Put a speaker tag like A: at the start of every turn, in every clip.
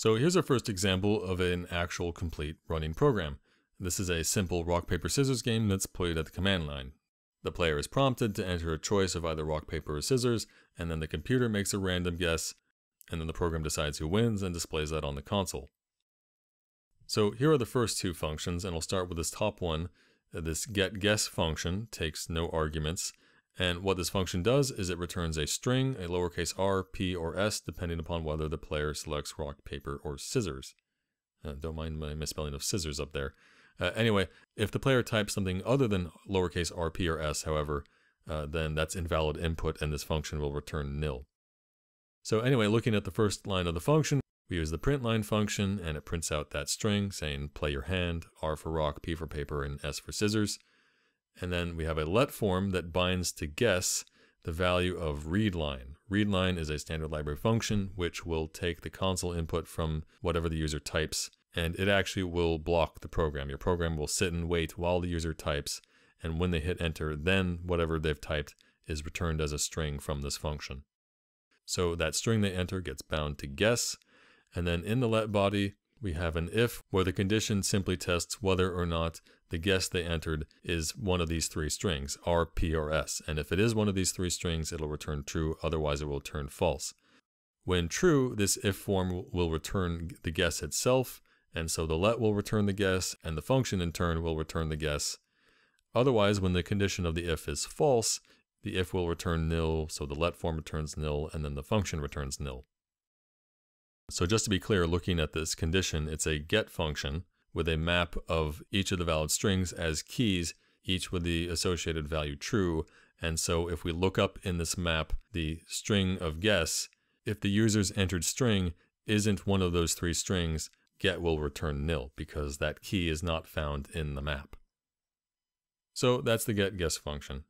A: So here's our first example of an actual complete running program. This is a simple rock, paper, scissors game that's played at the command line. The player is prompted to enter a choice of either rock, paper, or scissors, and then the computer makes a random guess, and then the program decides who wins and displays that on the console. So here are the first two functions, and I'll start with this top one. This getGuess function takes no arguments, and what this function does is it returns a string, a lowercase r, p, or s, depending upon whether the player selects rock, paper, or scissors. Uh, don't mind my misspelling of scissors up there. Uh, anyway, if the player types something other than lowercase r, p, or s, however, uh, then that's invalid input and this function will return nil. So anyway, looking at the first line of the function, we use the print line function and it prints out that string saying play your hand, r for rock, p for paper, and s for scissors. And then we have a let form that binds to guess the value of readline. Readline is a standard library function which will take the console input from whatever the user types and it actually will block the program. Your program will sit and wait while the user types and when they hit enter then whatever they've typed is returned as a string from this function. So that string they enter gets bound to guess and then in the let body we have an if where the condition simply tests whether or not the guess they entered is one of these three strings, R, P, or S. And if it is one of these three strings, it'll return true, otherwise it will return false. When true, this if form will return the guess itself, and so the let will return the guess, and the function in turn will return the guess. Otherwise, when the condition of the if is false, the if will return nil, so the let form returns nil, and then the function returns nil. So just to be clear, looking at this condition, it's a get function, with a map of each of the valid strings as keys, each with the associated value true. And so if we look up in this map the string of guess, if the user's entered string isn't one of those three strings, get will return nil because that key is not found in the map. So that's the get guess function.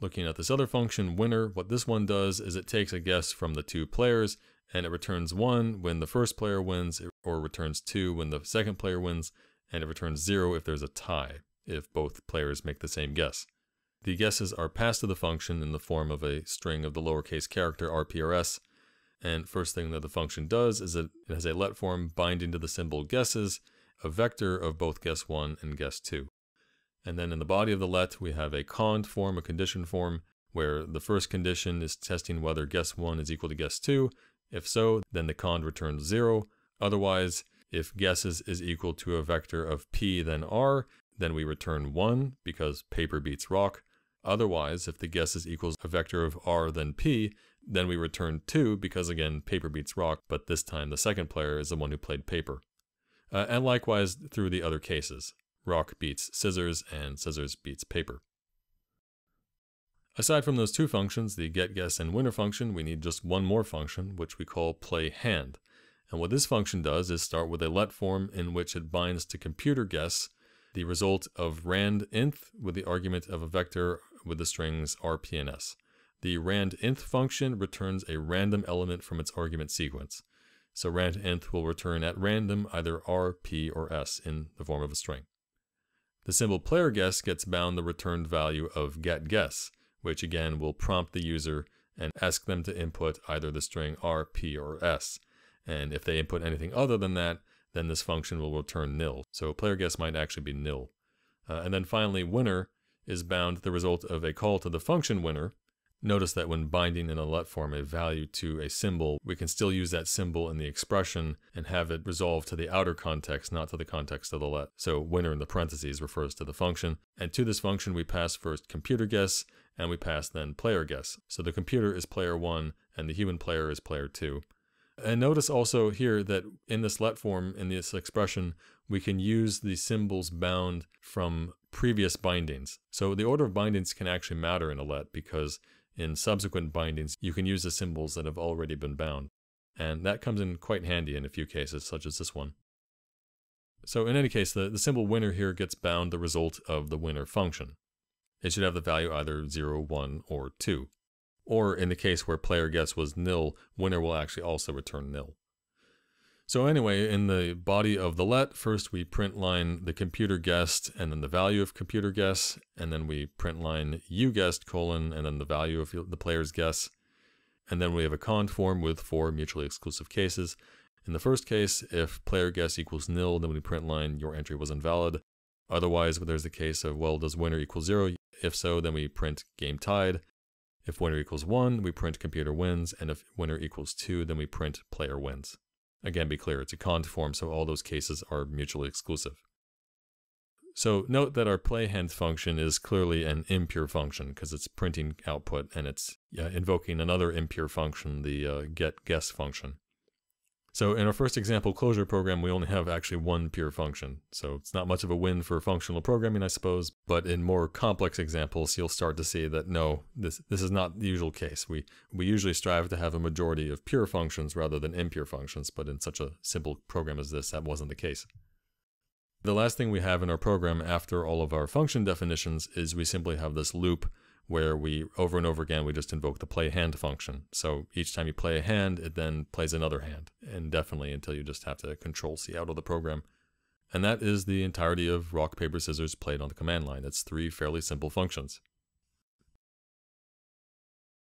A: Looking at this other function, winner, what this one does is it takes a guess from the two players and it returns 1 when the first player wins, or returns 2 when the second player wins, and it returns 0 if there's a tie, if both players make the same guess. The guesses are passed to the function in the form of a string of the lowercase character RPRS, and first thing that the function does is it has a let form binding to the symbol guesses, a vector of both guess 1 and guess 2. And then in the body of the let, we have a cond form, a condition form, where the first condition is testing whether guess 1 is equal to guess 2, if so, then the cond returns 0. Otherwise, if guesses is equal to a vector of p then r, then we return 1 because paper beats rock. Otherwise, if the guesses equals a vector of r then p, then we return 2 because again, paper beats rock, but this time the second player is the one who played paper. Uh, and likewise through the other cases. Rock beats scissors and scissors beats paper. Aside from those two functions, the get, guess, and winner function, we need just one more function, which we call play hand. And what this function does is start with a let form in which it binds to computer guess the result of rand-nth with the argument of a vector with the strings rp and s. The rand-nth function returns a random element from its argument sequence. So rand-nth will return at random either r, p, or s in the form of a string. The symbol player guess gets bound the returned value of get guess, which again will prompt the user and ask them to input either the string R, P, or S. And if they input anything other than that, then this function will return nil. So player guess might actually be nil. Uh, and then finally, winner is bound the result of a call to the function winner, Notice that when binding in a let form a value to a symbol, we can still use that symbol in the expression and have it resolve to the outer context, not to the context of the let. So winner in the parentheses refers to the function. And to this function, we pass first computer guess, and we pass then player guess. So the computer is player one, and the human player is player two. And notice also here that in this let form, in this expression, we can use the symbols bound from previous bindings. So the order of bindings can actually matter in a let because in subsequent bindings, you can use the symbols that have already been bound. And that comes in quite handy in a few cases, such as this one. So in any case, the, the symbol winner here gets bound the result of the winner function. It should have the value either 0, 1, or 2. Or in the case where player guess was nil, winner will actually also return nil. So anyway, in the body of the let, first we print line the computer guessed and then the value of computer guess, and then we print line you guessed colon and then the value of the player's guess. And then we have a cond form with four mutually exclusive cases. In the first case, if player guess equals nil, then we print line your entry was invalid. Otherwise, there's the case of, well, does winner equal zero? If so, then we print game tied. If winner equals one, we print computer wins. And if winner equals two, then we print player wins. Again, be clear, it's a cond form, so all those cases are mutually exclusive. So note that our playHand function is clearly an impure function because it's printing output and it's yeah, invoking another impure function, the uh, get guess function. So in our first example Clojure program, we only have actually one pure function. So it's not much of a win for functional programming, I suppose. But in more complex examples, you'll start to see that no, this this is not the usual case. We we usually strive to have a majority of pure functions rather than impure functions. But in such a simple program as this, that wasn't the case. The last thing we have in our program after all of our function definitions is we simply have this loop where we over and over again we just invoke the play hand function. So each time you play a hand, it then plays another hand indefinitely until you just have to control C out of the program. And that is the entirety of rock, paper, scissors played on the command line. It's three fairly simple functions.